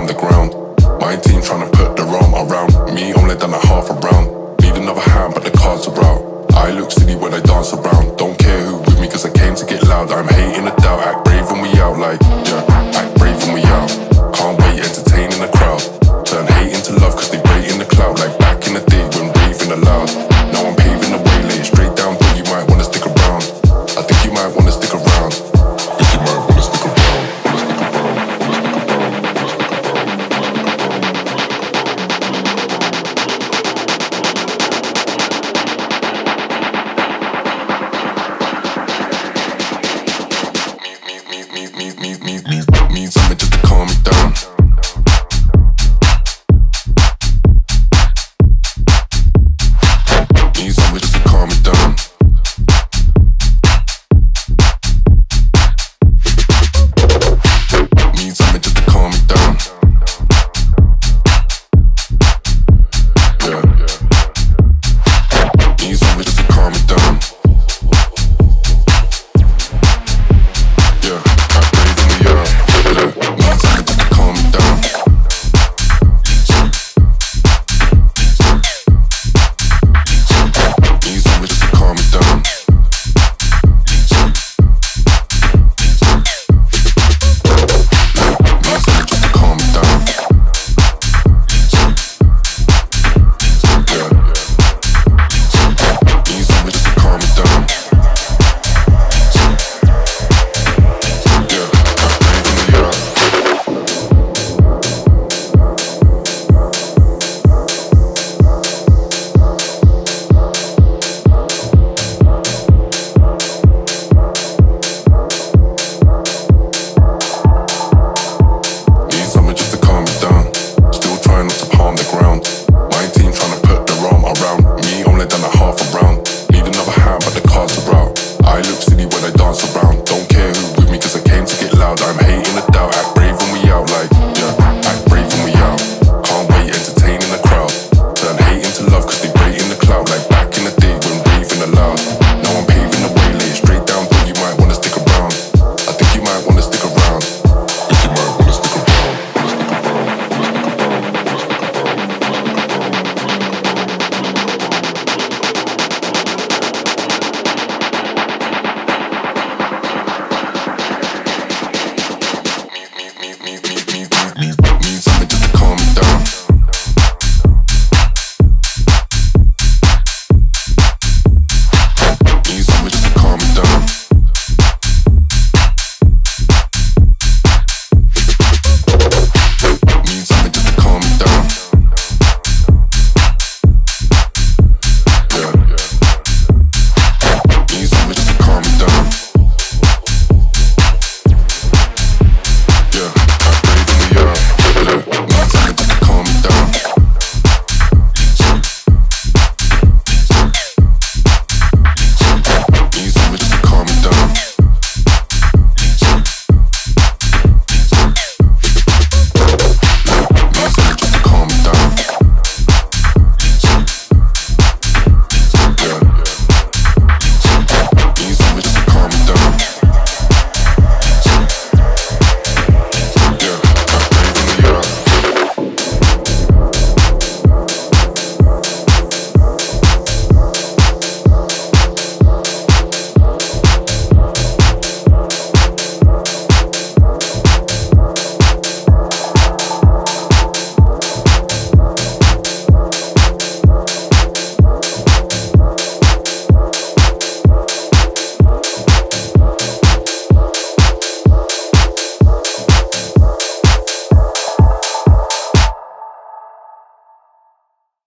on the ground. My team trying to put the rum around me, only done a half around. Need another hand, but the cards are out. I look silly when I dance around. Need, need, need,